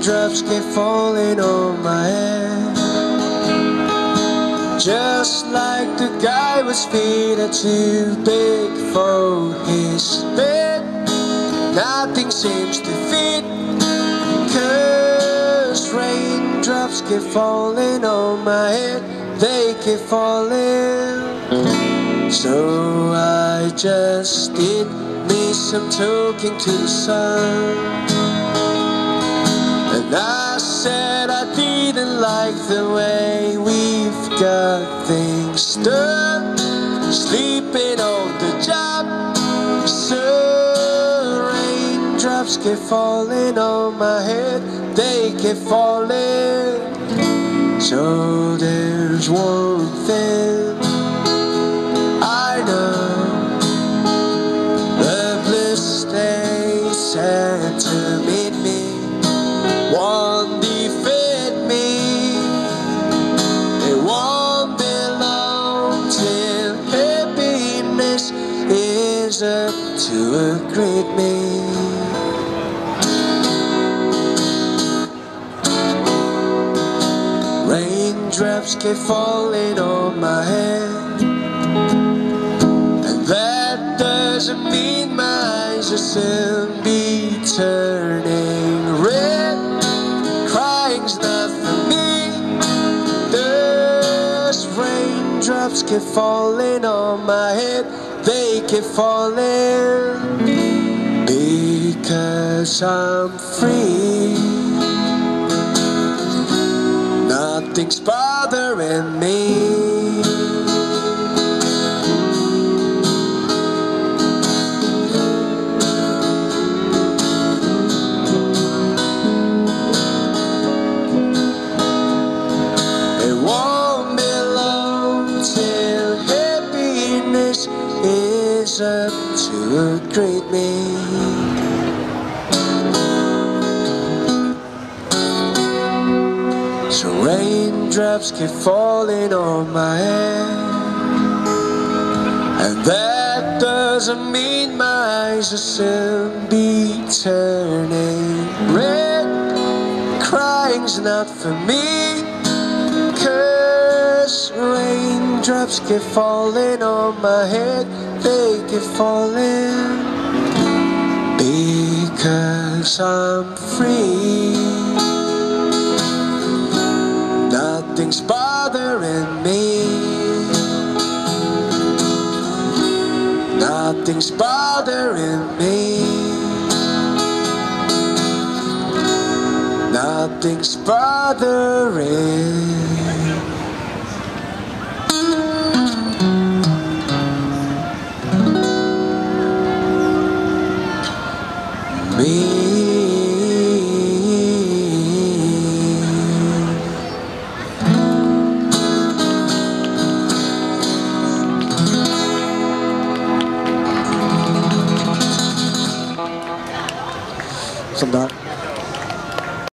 raindrops keep falling on my head. Just like the guy with feet are too big for his bed. Nothing seems to fit Cause raindrops keep falling on my head. They keep falling. So I just did me some talking to the sun. Like the way we've got things done. Sleeping on the job. So raindrops keep falling on my head. They keep falling. So there's one thing to greet me. Raindrops keep falling on my head. And that doesn't mean my eyes will soon be turning red. Crying's not for me. Those raindrops keep falling on my head. They keep falling because I'm free. Nothing's bothering me. To greet me. So raindrops keep falling on my head. And that doesn't mean my eyes will soon be turning red. Crying's not for me. Cause raindrops keep falling on my head. They keep falling. Because I'm free. Nothing's bothering me. Nothing's bothering me. Nothing's bothering sedap